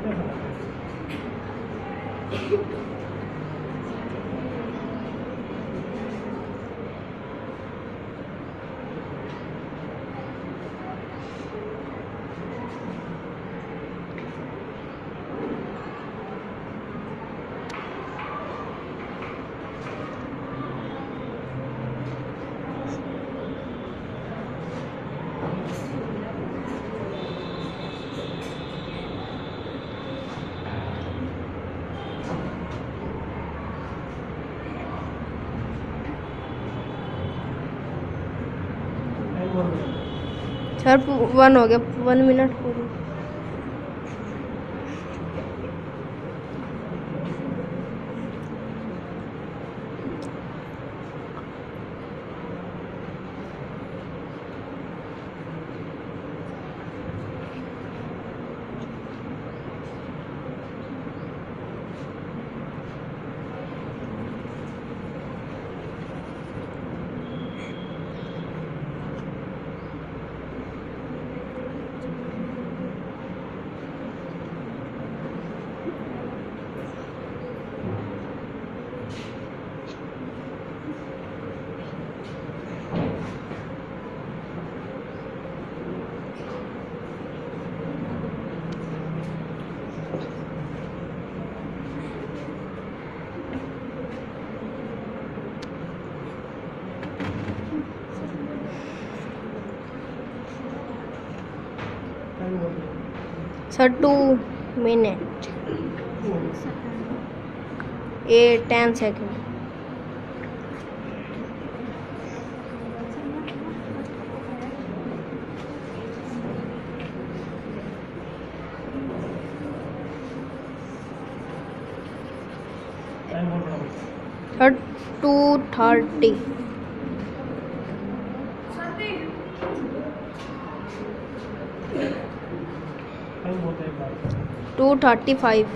Thank you. Sir one हो गया one minute पूरी। Two minute. A ten second. Two thirty. Two thirty five.